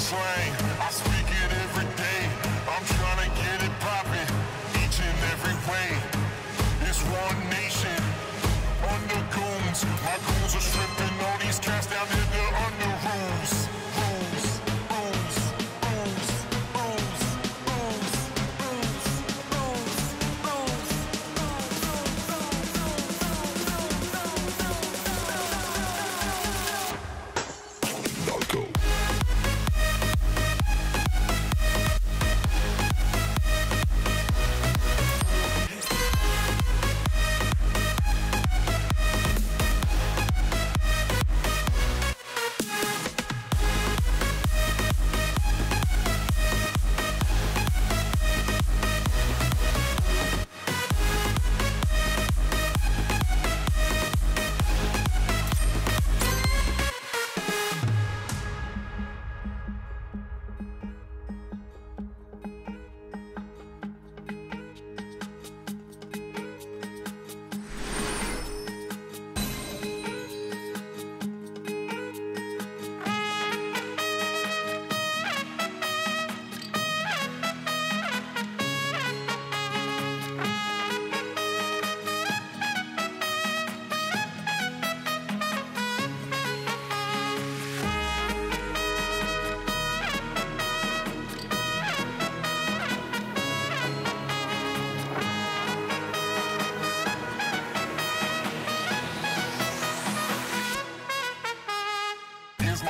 the.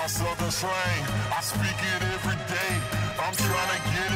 my southern slang. I speak it every day. I'm trying to get it.